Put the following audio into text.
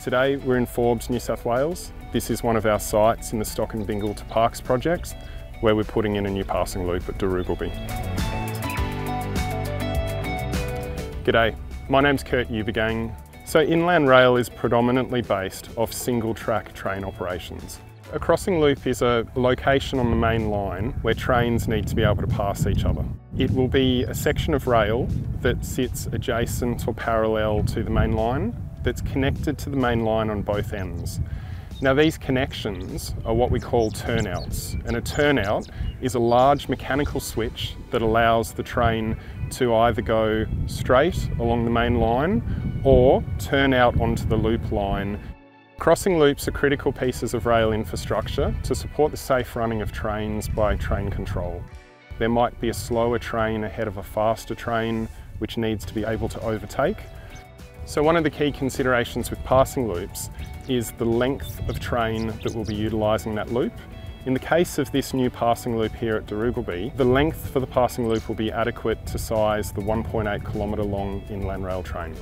Today we're in Forbes, New South Wales. This is one of our sites in the Stockinbingal to Parkes projects where we're putting in a new passing loop at Daroobalgie. G'day, my name's Kurt Uebergang. So Inland Rail is predominantly based off single track train operations. A crossing loop is a location on the main line where trains need to be able to pass each other. It will be a section of rail that sits adjacent or parallel to the main line that's connected to the main line on both ends. Now these connections are what we call turnouts and a turnout is a large mechanical switch that allows the train to either go straight along the main line or turn out onto the loop line. Crossing loops are critical pieces of rail infrastructure to support the safe running of trains by train control. There might be a slower train ahead of a faster train which needs to be able to overtake so one of the key considerations with passing loops is the length of train that will be utilising that loop. In the case of this new passing loop here at Daroobalgie, the length for the passing loop will be adequate to size the 1.8 kilometre long inland rail train.